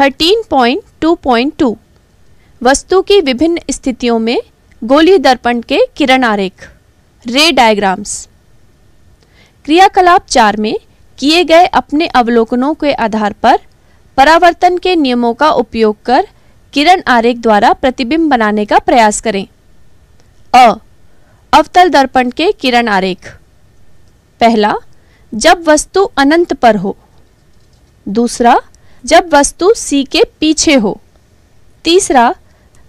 13.2.2 वस्तु की विभिन्न स्थितियों में गोली दर्पण के किरण आरेख, रे डायग्राम्स क्रियाकलाप चार में किए गए अपने अवलोकनों के आधार पर परावर्तन के नियमों का उपयोग कर किरण आरेख द्वारा प्रतिबिंब बनाने का प्रयास करें। अ, अवतल दर्पण के किरण आरेख। पहला, जब वस्तु अनंत पर हो। दूसरा जब वस्तु C के पीछे हो। तीसरा,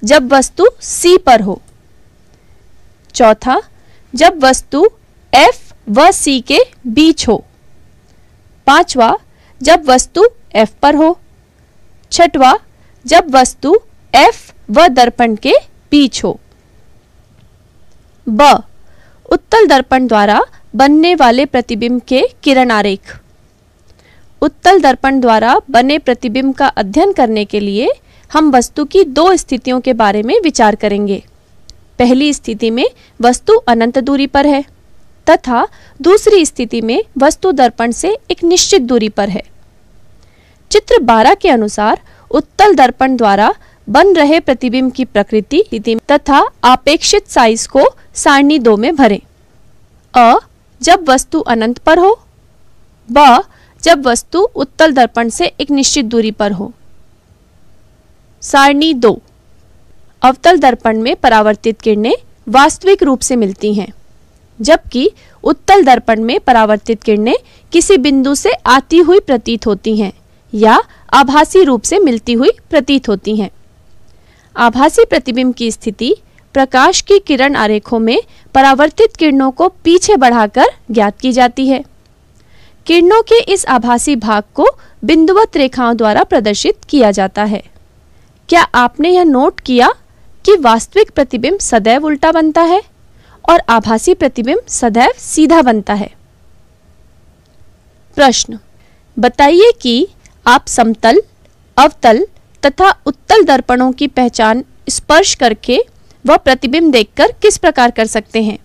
जब वस्तु C पर हो। चौथा, जब वस्तु F व C के बीच हो। पांचवा, जब वस्तु F पर हो। छठवा, जब वस्तु F व दर्पण के बीच हो। ब, उत्तल दर्पण द्वारा बनने वाले प्रतिबिंब के किरण आरेख उत्तल दर्पण द्वारा बने प्रतिबिंब का अध्ययन करने के लिए हम वस्तु की दो स्थितियों के बारे में विचार करेंगे। पहली स्थिति में वस्तु अनंत दूरी पर है, तथा दूसरी स्थिति में वस्तु दर्पण से एक निश्चित दूरी पर है। चित्र 12 के अनुसार उत्तल दर्पण द्वारा बन रहे प्रतिबिंब की प्रकृति तथा अपेक्षित साइज़ को सारणी दो में भरें। अ जब वस्तु अनंत पर हो, ब जब वस्तु उत्तल दर्पण से एक निश्चित दूरी पर हो। सारणी दो। अवतल दर्पण में परावर्तित किरणें वास्तविक रूप से मिलती हैं, जबकि उत्तल दर्पण में परावर्तित किरणें किसी बिंदु से आती हुई प्रतीत होती हैं या आभासी रूप से मिलती हुई प्रतीत होती हैं। आभासी प्रतिबिंब की स्थिति प्रकाश की किरण आरेखों में परावर्तित किरणों को पीछे बढ़ाकर ज्ञात की जाती है। किरणों के इस आभासी भाग को बिंदुवत रेखाओं द्वारा प्रदर्शित किया जाता है। क्या आपने यह नोट किया कि वास्तविक प्रतिबिंब सदैव उल्टा बनता है और आभासी प्रतिबिंब सदैव सीधा बनता है? प्रश्न। बताइए कि आप समतल, अवतल तथा उत्तल दर्पणों की पहचान स्पर्श करके व प्रतिबिंब देखकर किस प्रकार कर सकते हैं?